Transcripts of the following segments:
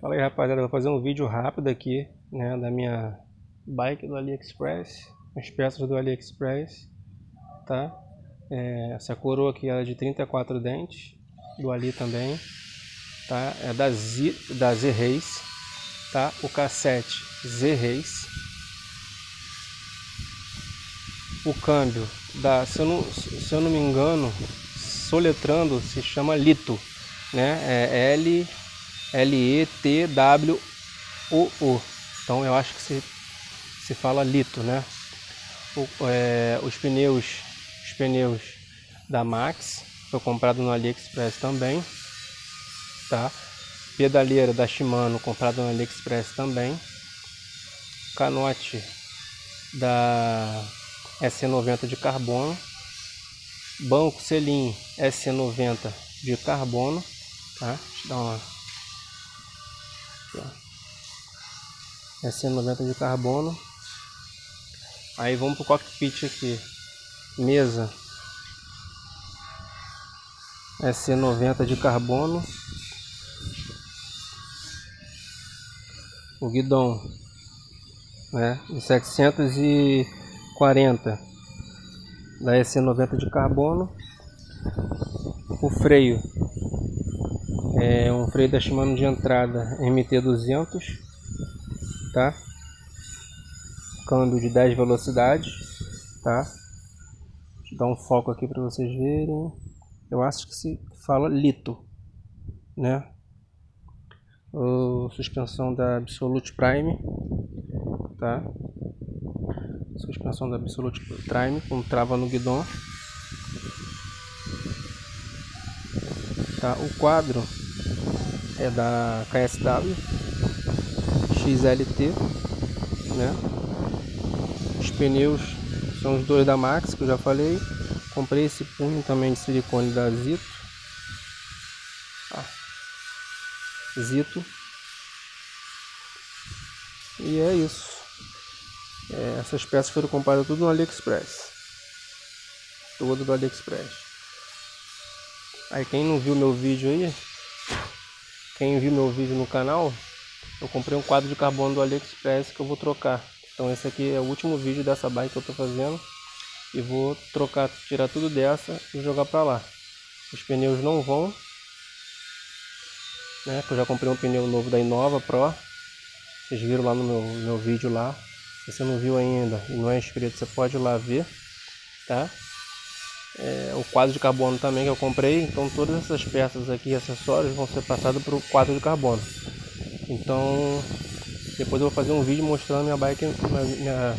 Fala aí rapaziada, vou fazer um vídeo rápido aqui, né, da minha bike do AliExpress, as peças do AliExpress, tá? É, essa coroa aqui é de 34 dentes, do Ali também, tá? É da Z, da Z Reis, tá? O cassete Z Reis. O câmbio da, se eu não, se eu não me engano, soletrando se chama Lito, né? É L L-E-T-W-O-O. Então eu acho que se, se fala lito, né? O, é, os pneus, os pneus da Max, foi comprado no AliExpress também, tá? Pedaleira da Shimano, comprado no AliExpress também. Canote da SC90 de carbono. Banco selim SC90 de carbono, tá? Deixa eu dar uma SC90 de carbono. Aí vamos pro cockpit aqui. Mesa SC90 de carbono. O guidão né, de 740 da SC90 de carbono. O freio é um freio da Shimano de entrada MT200, tá? Câmbio de 10 velocidades, tá? Deixa eu dar um foco aqui para vocês verem. Eu acho que se fala lito, né? O, suspensão da Absolute Prime, tá? Suspensão da Absolute Prime com trava no guidão. Tá? O quadro é da KSW XLT, né? Os pneus são os dois da Max que eu já falei. Comprei esse punho também de silicone da Zito. Ah. Zito. E é isso. É, essas peças foram compradas tudo no AliExpress. Todo do AliExpress. Aí quem não viu meu vídeo aí, quem viu meu vídeo no canal, eu comprei um quadro de carbono do AliExpress que eu vou trocar. Então esse aqui é o último vídeo dessa bike que eu tô fazendo. E vou trocar, tirar tudo dessa e jogar pra lá. Os pneus não vão. Né? Eu já comprei um pneu novo da Inova Pro. Vocês viram lá no meu, meu vídeo lá. Se você não viu ainda e não é inscrito, você pode ir lá ver. Tá? É, o quadro de carbono também que eu comprei. Então todas essas peças aqui, acessórios, vão ser passados para o quadro de carbono. Então depois eu vou fazer um vídeo mostrando minha bike, minha,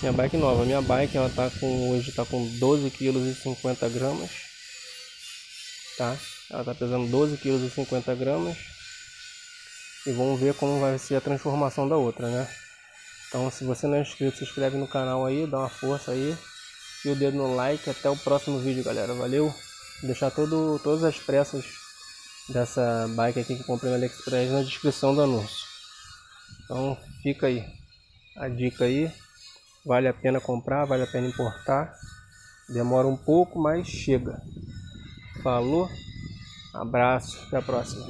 minha bike nova. Minha bike ela tá com hoje está com 12 kg e 50 gramas, tá? Ela tá pesando 12 kg e 50 gramas. E vamos ver como vai ser a transformação da outra, né? Então se você não é inscrito, se inscreve no canal aí, dá uma força aí e o dedo no like. Até o próximo vídeo, galera. Valeu. Vou deixar todo, todas as pressas dessa bike aqui que comprei no AliExpress na descrição do anúncio. Então fica aí a dica aí. Vale a pena comprar, vale a pena importar. Demora um pouco, mas chega. Falou. Abraço, até a próxima.